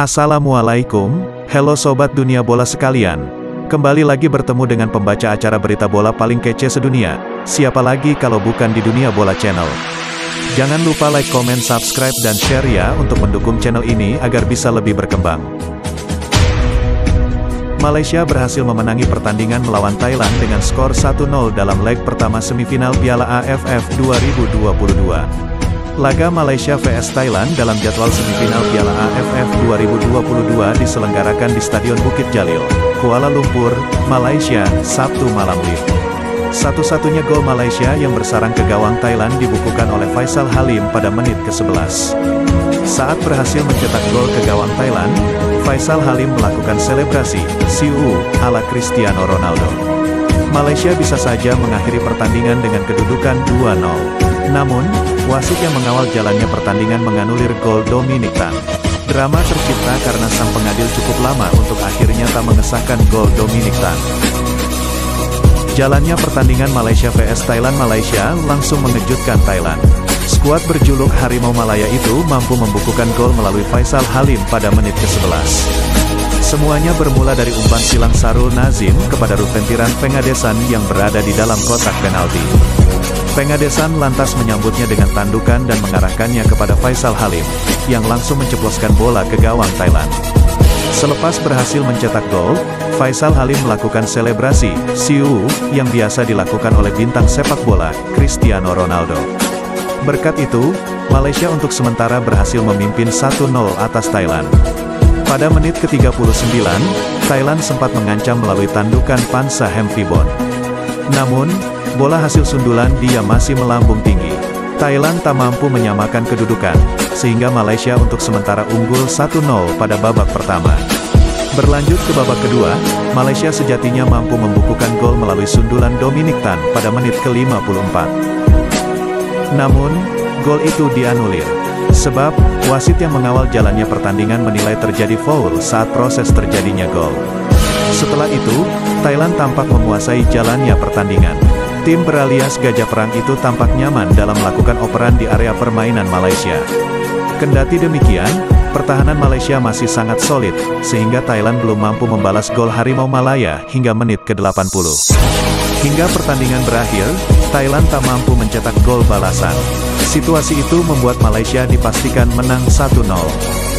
Assalamualaikum, hello sobat dunia bola sekalian. Kembali lagi bertemu dengan pembaca acara berita bola paling kece sedunia. Siapa lagi kalau bukan di dunia bola channel. Jangan lupa like, comment, subscribe, dan share ya untuk mendukung channel ini agar bisa lebih berkembang. Malaysia berhasil memenangi pertandingan melawan Thailand dengan skor 1-0 dalam leg pertama semifinal Piala AFF 2022. Laga Malaysia vs Thailand dalam jadwal semifinal Piala AFF 2022 diselenggarakan di Stadion Bukit Jalil, Kuala Lumpur, Malaysia, Sabtu malam live. Satu-satunya gol Malaysia yang bersarang ke gawang Thailand dibukukan oleh Faisal Halim pada menit ke-11. Saat berhasil mencetak gol ke gawang Thailand, Faisal Halim melakukan selebrasi, siu, ala Cristiano Ronaldo. Malaysia bisa saja mengakhiri pertandingan dengan kedudukan 2-0. Namun, wasit yang mengawal jalannya pertandingan menganulir gol Dominic Tan. Drama tercipta karena sang pengadil cukup lama untuk akhirnya tak mengesahkan gol Dominic Tan. Jalannya pertandingan Malaysia vs Thailand Malaysia langsung mengejutkan Thailand. Skuad berjuluk Harimau Malaya itu mampu membukukan gol melalui Faisal Halim pada menit ke-11. Semuanya bermula dari umpan silang Sarul Nazim kepada Rupentiran Pengadesan yang berada di dalam kotak penalti. Pengadesan lantas menyambutnya dengan tandukan dan mengarahkannya kepada Faisal Halim, yang langsung menceploskan bola ke gawang Thailand. Selepas berhasil mencetak gol, Faisal Halim melakukan selebrasi, siu, yang biasa dilakukan oleh bintang sepak bola, Cristiano Ronaldo. Berkat itu, Malaysia untuk sementara berhasil memimpin 1-0 atas Thailand. Pada menit ke-39, Thailand sempat mengancam melalui tandukan Pansa Hemfibon. Namun, bola hasil sundulan dia masih melambung tinggi. Thailand tak mampu menyamakan kedudukan, sehingga Malaysia untuk sementara unggul 1-0 pada babak pertama. Berlanjut ke babak kedua, Malaysia sejatinya mampu membukukan gol melalui sundulan Dominic Tan pada menit ke-54. Namun, gol itu dianulir. Sebab, wasit yang mengawal jalannya pertandingan menilai terjadi foul saat proses terjadinya gol. Setelah itu, Thailand tampak menguasai jalannya pertandingan. Tim beralias gajah perang itu tampak nyaman dalam melakukan operan di area permainan Malaysia. Kendati demikian, pertahanan Malaysia masih sangat solid, sehingga Thailand belum mampu membalas gol Harimau Malaya hingga menit ke-80. Hingga pertandingan berakhir, Thailand tak mampu mencetak gol balasan. Situasi itu membuat Malaysia dipastikan menang 1-0.